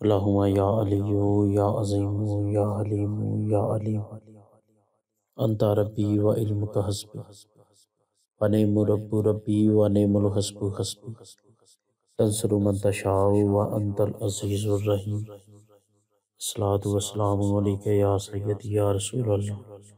अल्लाहुम्मा या अलियु या अज़ीमु या हलीमु या अलीम अंता रब्बी व इल्मुका हस्बी व नेमु रब्बु रब्बी व नेमुल हस्बु हस्बी तंसरु व अंतल अज़ीज़ुर रहीम अलैका या सय्यदी या रसूल अल्लाह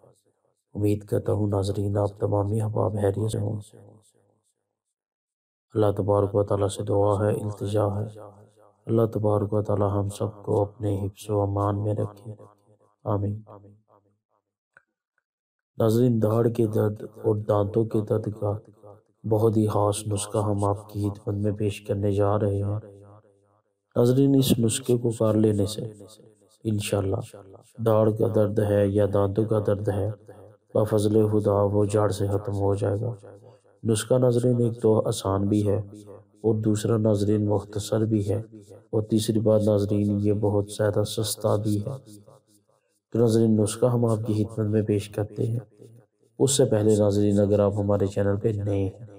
उम्मीद करता हूँ नाजरीन, आप तमामी अहबाब हैरियत से हों। अल्लाह तबारक व ताली से दुआ है, इल्तिजा है। अल्लाह तबारक व ताली हम सबको अपने हिफ्स अमान में रखे। आमीन। नाजरीन, दाढ़ के दर्द और दांतों के दर्द का बहुत ही खास नुस्खा हम आपकी खिदमत में पेश करने जा रहे हैं। नाजरीन, इस नुस्खे को कर लेने से इनशाला दाढ़ का दर्द है या दांतों का दर्द है बफजल खुदा वो जड़ से ख़त्म हो जाएगा। नुस्खा नजरीन, एक तो आसान भी है और दूसरा नाजरीन मुख्तसर भी है और तीसरी बात नाजरीन, ये बहुत ज़्यादा सस्ता भी है। तो नाजरीन, नुस्खा हम आपकी खिदमत में पेश करते हैं। उससे पहले नाजरीन, अगर आप हमारे चैनल पे नए हैं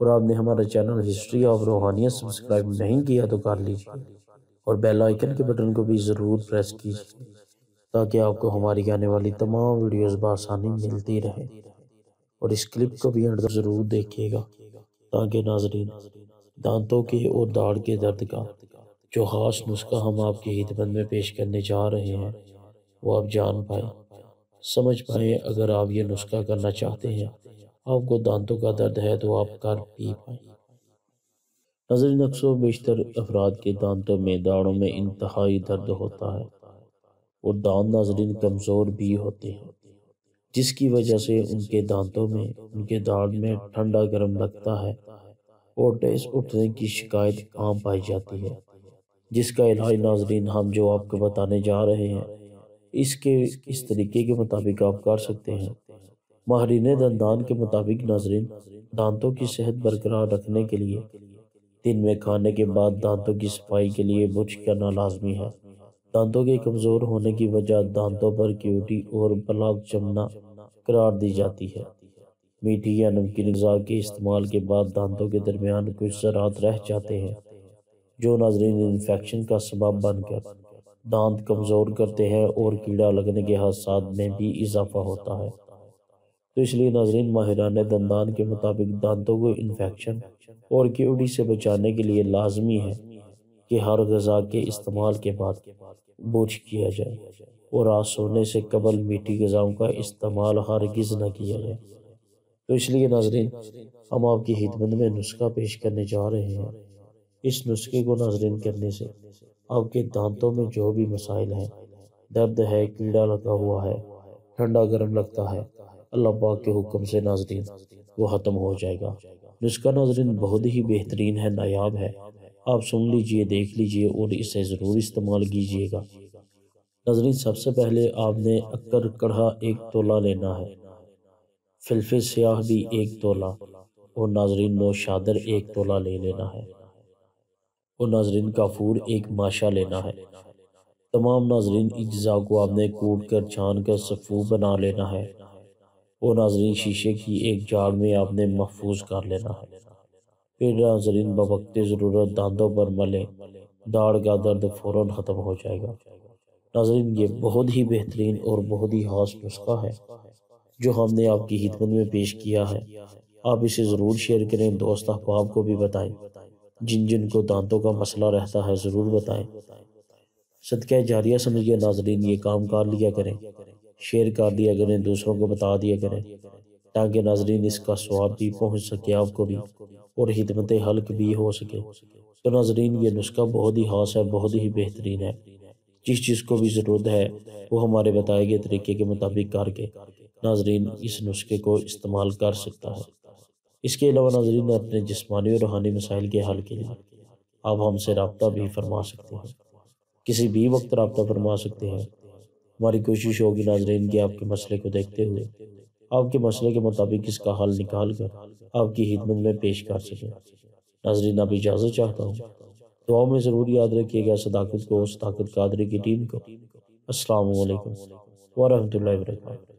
और आपने हमारा channel history of Ruhaniyat subscribe नहीं किया तो कर लीजिए और बेल आइकन के बटन को भी ज़रूर प्रेस कीजिए। ताकि आपको हमारी आने वाली तमाम वीडियोस बसानी मिलती रहे। और इस क्लिप को भी अंदर ज़रूर देखिएगा, ताकि नाजरीन, दांतों के और दाढ़ के दर्द का जो ख़ास नुस्खा हम आपकी खिदमत में पेश करने जा रहे हैं, वो आप जान पाए, समझ पाए। अगर आप ये नुस्खा करना चाहते हैं, आपको दांतों का दर्द है तो आप कर पी पाए। नज़र अक्सर बेशतर अफराद के दांतों में दाड़ों में इंतहाई दर्द होता है। और दांत नाजरीन कमज़ोर भी होते हैं, जिसकी वजह से उनके दांतों में, उनके दांत में ठंडा गर्म लगता है और टेस उठने की शिकायत आम पाई जाती है। जिसका इलाज नाजरीन हम जो आपको बताने जा रहे हैं, इसके, इस तरीके के मुताबिक आप कर सकते हैं। माहरीन दंदान के मुताबिक नाजरीन, दांतों की सेहत बरकरार रखने के लिए, दिन में खाने के बाद दांतों की सफ़ाई के लिए बुझ करना लाजमी है। दांतों के कमज़ोर होने की वजह दांतों पर क्यूटी और ब्लॉक जमना करार दी जाती है। मीठी या नमकीन गज़ा के इस्तेमाल के बाद दांतों के दरमियान कुछ ज़रात रह जाते हैं, जो नाजरीन इन्फेक्शन का सबब बनकर दांत कमज़ोर करते हैं और कीड़ा लगने के हादसा में भी इजाफा होता है। तो इसलिए नाजरीन माहिरान दंदान के मुताबिक दांतों को इन्फेक्शन और कीड़ी से बचाने के लिए लाजमी है। कि हर गज़ा के इस्तेमाल के बाद बोझ किया जाए और आज सोने से कबल मीठी गज़ाओं का इस्तेमाल हर हरगिज़ न किया जाए। तो इसलिए नाजरीन, हम आपकी खिदमत में नुस्खा पेश करने जा रहे हैं। इस नुस्खे को नाजरीन करने से आपके दांतों में जो भी मसाइल हैं, दर्द है, कीड़ा लगा हुआ है, ठंडा गर्म लगता है, अल्लाह पाक के हुक्म से नाजरीन वो ख़त्म हो जाएगा। नुस्खा नाजरीन बहुत ही बेहतरीन है, नायाब है। आप सुन लीजिए, देख लीजिए और इसे ज़रूर इस्तेमाल कीजिएगा। नजरीन, सबसे पहले आपने अक्कर कढ़ा एक तोला लेना है। फिल्फे स्याह भी एक तोला और नाजरीन नो शादर एक तोला ले लेना है। और नाजरीन काफूर एक माशा लेना है। तमाम नाजरीन अज्जा को आपने कूट कर, छान कर सफू बना लेना है। और नाजरीन शीशे की एक जाड़ में आपने महफूज कर लेना है। फिर नाजरीन, बवक्त ज़रूरत दांतों पर मलें, दाढ़ का दर्द फ़ौर ख़त्म हो जाएगा। नाजरीन, ये बहुत ही बेहतरीन और बहुत ही खास नुस्खा है, जो हमने आपकी खिदमत में पेश किया है। आप इसे ज़रूर शेयर करें, दोस्त अहबाब को भी बताएँ, जिन जिन को दांतों का मसला रहता है ज़रूर बताएँ। सदक़ जारिया समझिए नाजरीन, ये काम कर लिया करें, शेयर कर दिया करें, दूसरों को बता दिया करें, ताकि नाजरीन इसका स्वाब भी पहुँच सके आपको भी। और हिदमत हल्क भी हो सके। तो नाजरीन, ये नुस्खा बहुत ही खास है, बहुत ही बेहतरीन है। जिस चीज़ को भी ज़रूरत है, वो हमारे बताए गए तरीके के मुताबिक करके नाजरीन इस नुस्खे को इस्तेमाल कर सकता है। इसके अलावा नाजरीन, अपने जिसमानी और रूहानी मसाइल के हल के लिए आप हमसे रबता भी फरमा सकते हैं। किसी भी वक्त रबता फरमा सकते हैं। हमारी कोशिश होगी नाजरीन की आपके मसले को देखते हुए आपके मसले के मुताबिक इसका हल निकाल कर आपकी हिदमत में पेश कर सकें। नाजरीन आप इजाज़त चाहता हूँ। दुआ में ज़रूर याद रखिएगा सदाकत को सदाकत कादरी की टीम को। असलकम वरहमल वबरकातुहू